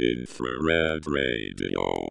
Infrared Radio.